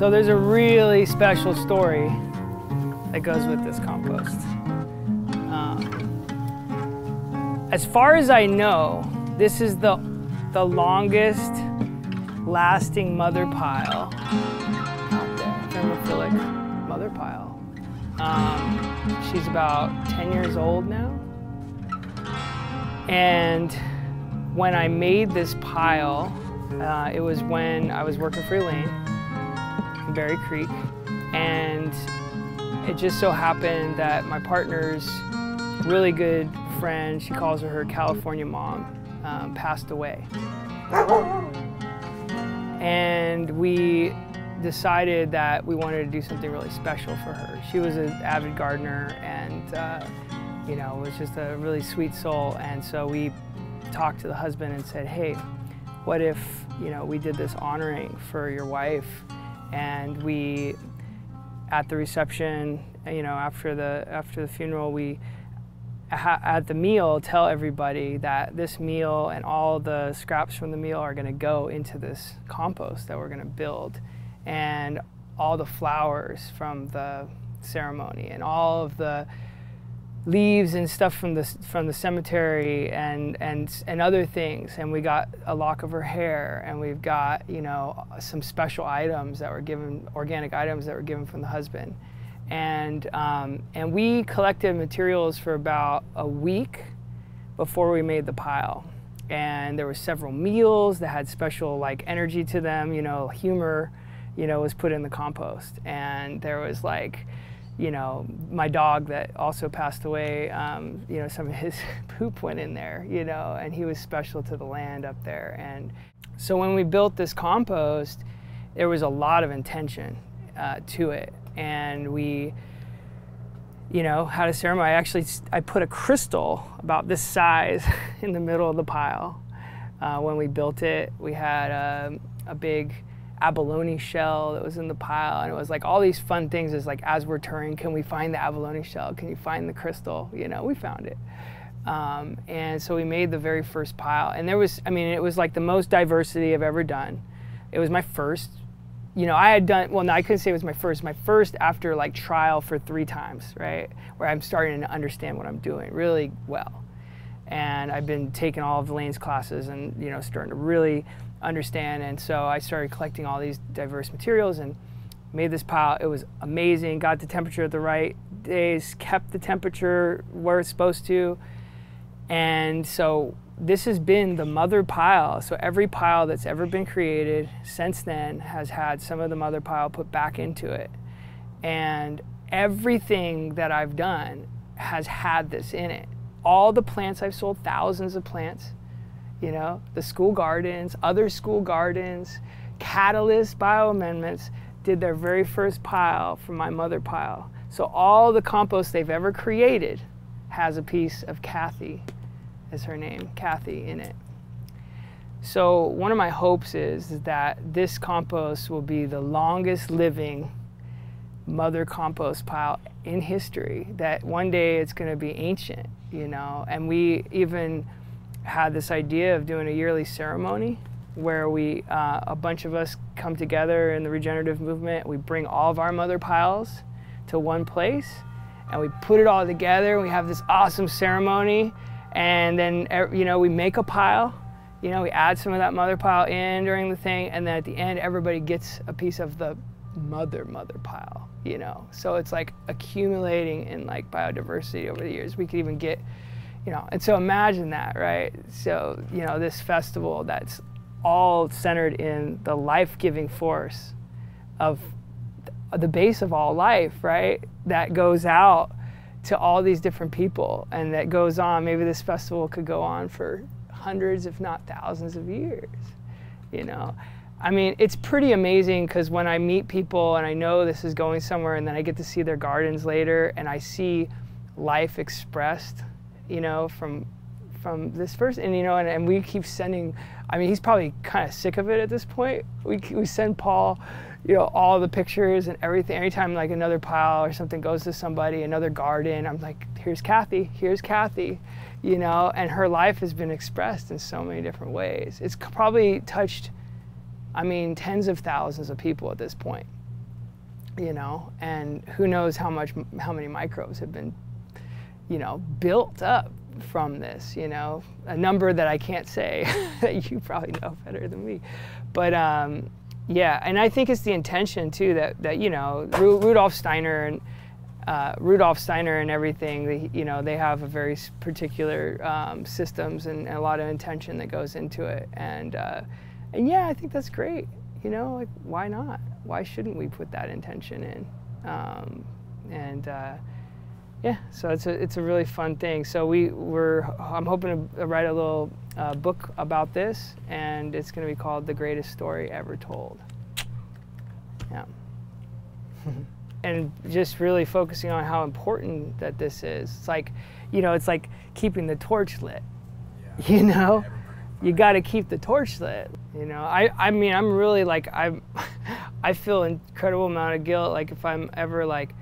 So there's a really special story that goes with this compost. Um, as far as I know, this is the, the longest lasting mother pile out there, thermophilic mother pile. Um, she's about 10 years old now. And when I made this pile, uh, it was when I was working for Elaine in Berry Creek. And it just so happened that my partner's really good friend, she calls her her California mom, um, passed away. And we decided that we wanted to do something really special for her. She was an avid gardener and, uh, you know, was just a really sweet soul. And so we talked to the husband and said, hey, what if, you know, we did this honoring for your wife and we, at the reception, you know, after the, after the funeral, we, at the meal, tell everybody that this meal and all the scraps from the meal are going to go into this compost that we're going to build. And all the flowers from the ceremony and all of the leaves and stuff from the from the cemetery and and and other things. And we got a lock of her hair and we've got you know some special items that were given organic items that were given from the husband. And um, and we collected materials for about a week before we made the pile. And there were several meals that had special like energy to them you know humor you know was put in the compost. And there was like you know, my dog that also passed away, um, you know, some of his poop went in there, you know, and he was special to the land up there. And so when we built this compost, there was a lot of intention uh, to it. And we, you know, had a ceremony. I actually, I put a crystal about this size in the middle of the pile. Uh, when we built it, we had a, a big abalone shell that was in the pile and it was like all these fun things. Is like as we're touring can we find the abalone shell? Can you find the crystal? You know we found it. Um, and so we made the very first pile and there was i mean it was like the most diversity i've ever done. It was my first you know i had done well no, i couldn't say it was my first my first after like trial for three times right where i'm starting to understand what i'm doing really well. And i've been taking all of Elaine's classes and you know starting to really understand. And so I started collecting all these diverse materials and made this pile. It was amazing. Got the temperature at the right days, kept the temperature where it's supposed to. And so this has been the mother pile. So every pile that's ever been created since then has had some of the mother pile put back into it. And everything that I've done has had this in it. All the plants I've sold, thousands of plants, you know, the school gardens, other school gardens, Catalyst Bioamendments did their very first pile from my mother pile. So all the compost they've ever created has a piece of Kathy, is her name, Kathy in it. So one of my hopes is, is that this compost will be the longest living mother compost pile in history, that one day it's going to be ancient, you know, and we even had this idea of doing a yearly ceremony where we, uh, a bunch of us come together in the regenerative movement. We bring all of our mother piles to one place and we put it all together. We have this awesome ceremony and then, you know, we make a pile. You know, we add some of that mother pile in during the thing and then at the end, everybody gets a piece of the mother, mother pile, you know. So it's like accumulating in like biodiversity over the years. We could even get you know, and so imagine that, right? So, you know, this festival that's all centered in the life-giving force of the base of all life, right? That goes out to all these different people and that goes on. Maybe this festival could go on for hundreds, if not thousands of years, you know? I mean, it's pretty amazing because when I meet people and I know this is going somewhere and then I get to see their gardens later and I see life expressed you know, from from this person, and you know, and, and we keep sending. I mean, he's probably kind of sick of it at this point. We we send Paul, you know, all the pictures and everything. Anytime like another pile or something goes to somebody, another garden, I'm like, here's Kathy, here's Kathy, you know, and her life has been expressed in so many different ways. It's probably touched, I mean, tens of thousands of people at this point, you know, and who knows how much, how many microbes have been, you know, built up from this, you know, a number that I can't say that you probably know better than me. But um, yeah, and I think it's the intention too that, that you know, Ru Rudolf Steiner and uh, Rudolf Steiner and everything, they, you know, they have a very particular um, systems and, and, a lot of intention that goes into it. And, uh, and yeah, I think that's great. You know, like why not? Why shouldn't we put that intention in? Um, and uh, yeah, so it's a it's a really fun thing. So we were I'm hoping to write a little uh, book about this, and it's going to be called "The Greatest Story Ever Told." Yeah, and just really focusing on how important that this is. It's like, you know, it's like keeping the torch lit. Yeah. You know, you got to keep the torch lit. You know, I I mean I'm really like I I feel incredible amount of guilt like if I'm ever like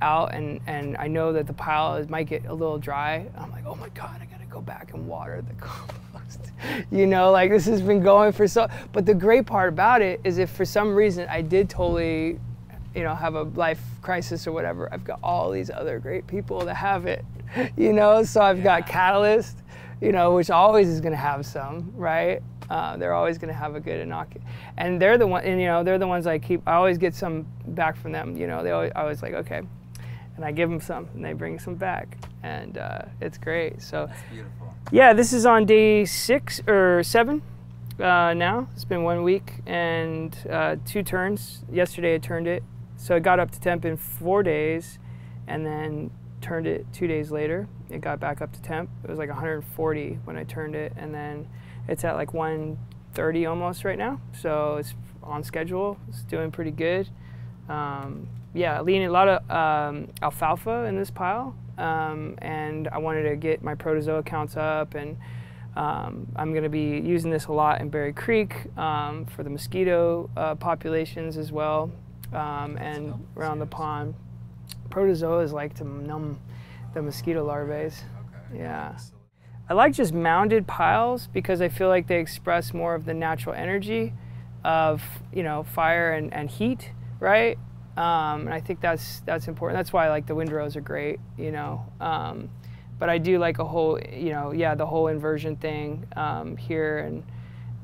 out and, and I know that the pile is, might get a little dry, I'm like, oh my God, I gotta go back and water the compost. you know, like this has been going for so, but the great part about it is if for some reason I did totally, you know, have a life crisis or whatever, I've got all these other great people that have it, you know, so I've yeah. got Catalyst, you know, which always is gonna have some, right? Uh, they're always going to have a good inoculum, and they're the one, and you know, they're the ones I keep. I always get some back from them. You know, they always, I was like, okay, and I give them some, and they bring some back, and uh, it's great. So, yeah, this is on day six or seven uh, now. It's been one week and uh, two turns. Yesterday I turned it, so it got up to temp in four days, and then turned it two days later. It got back up to temp. It was like 140 when I turned it, and then it's at like 130 almost right now. So it's on schedule. It's doing pretty good. Um, yeah, lean a lot of um, alfalfa in this pile, um, and I wanted to get my protozoa counts up, and um, I'm going to be using this a lot in Berry Creek um, for the mosquito uh, populations as well, um, and around the pond. Protozoas like to numb the mosquito larvae. Okay. Yeah. I like just mounded piles because I feel like they express more of the natural energy of you know fire and, and heat, right? Um, and I think that's that's important. That's why I like the windrows are great, you know. Um, but I do like a whole, you know, yeah, the whole inversion thing um, here, and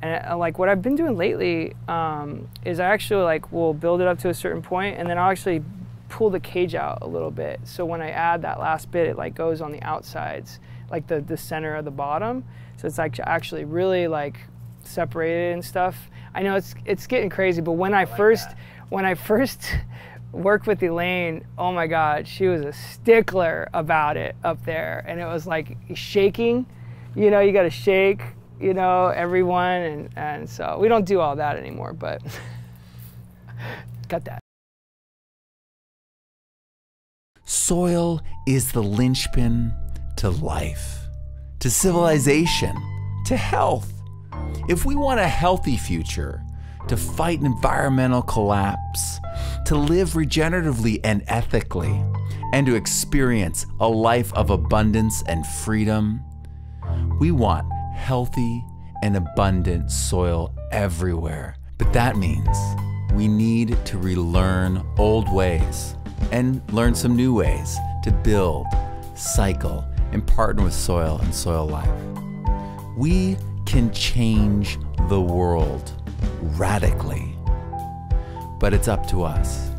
and uh, like what I've been doing lately um, is I actually like will build it up to a certain point, and then I'll actually pull the cage out a little bit. So when I add that last bit, it like goes on the outsides, like the the center of the bottom. So it's like actually really like separated and stuff. I know it's it's getting crazy, but when I, I like first that when I first worked with Elaine, oh my God, she was a stickler about it up there. And it was like shaking, you know, you got to shake, you know, everyone. And, and so we don't do all that anymore, but got that. Soil is the linchpin to life, to civilization, to health. If we want a healthy future, to fight environmental collapse, to live regeneratively and ethically, and to experience a life of abundance and freedom. We want healthy and abundant soil everywhere. But that means we need to relearn old ways and learn some new ways to build, cycle, and partner with soil and soil life. We can change the world radically. But it's up to us.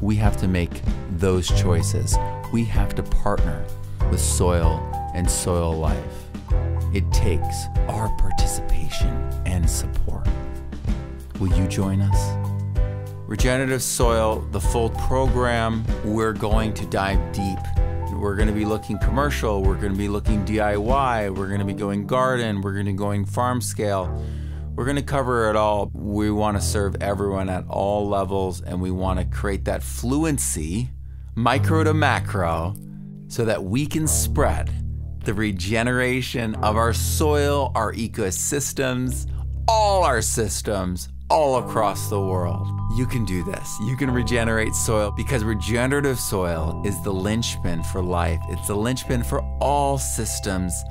We have to make those choices. We have to partner with soil and soil life. It takes our participation and support. Will you join us? Regenerative Soil, the full program, we're going to dive deep. We're going to be looking commercial, we're going to be looking DIY, we're going to be going garden, we're going to be going farm scale. We're going to cover it all. We want to serve everyone at all levels and we want to create that fluency, micro to macro, so that we can spread the regeneration of our soil, our ecosystems, all our systems all across the world. You can do this. You can regenerate soil because regenerative soil is the linchpin for life. It's the linchpin for all systems,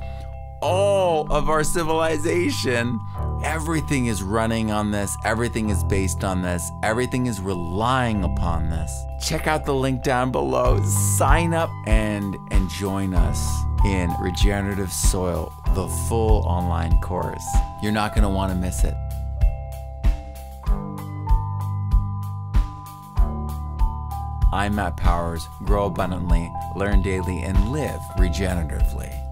all of our civilization Everything is running on this, everything is based on this, everything is relying upon this. Check out the link down below. Sign up and and join us in Regenerative Soil, the full online course. You're not going to want to miss it. I'm Matt Powers. Grow abundantly, learn daily, and live regeneratively.